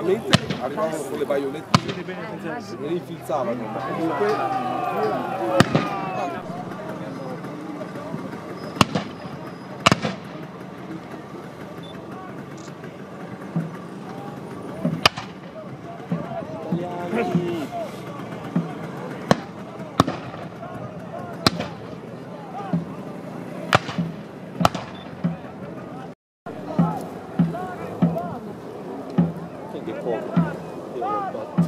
normalmente arrivavano con le baionette e le infilzavano, comunque che でこう。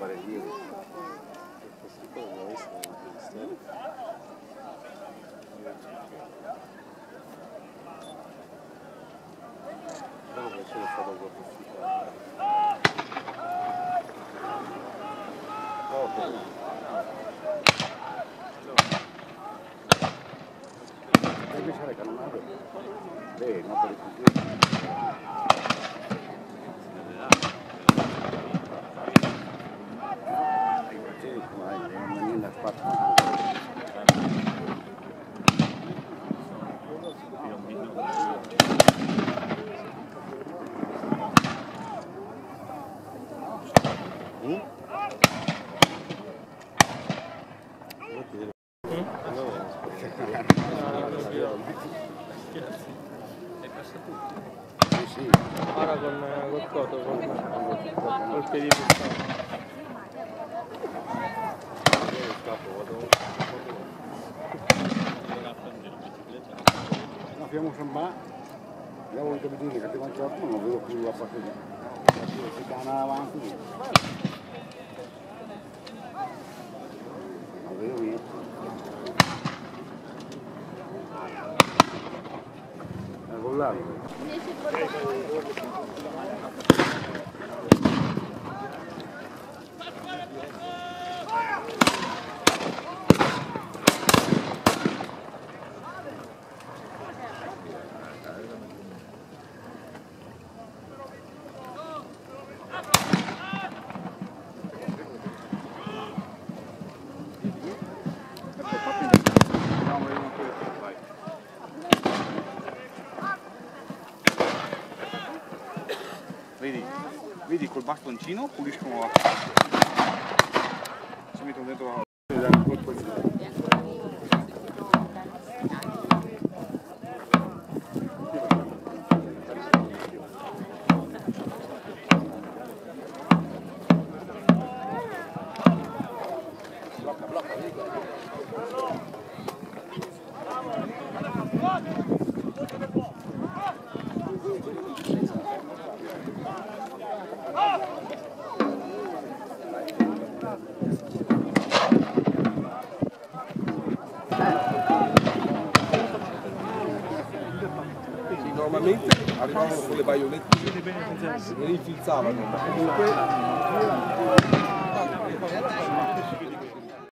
aparecido. Sí, no, pero get que... Paragon, Gottkotter, Olfedi Pistone. No, abbiamo sembà, abbiamo il capitino che ti mangiato, ma non vedo più la partita. Si cana avanti. Non vedo niente. È vollato. Vedi, vedi col bastoncino puliscono la Si mettono dentro la... normalmente arrivavano con le baionette. E le infilzavano, comunque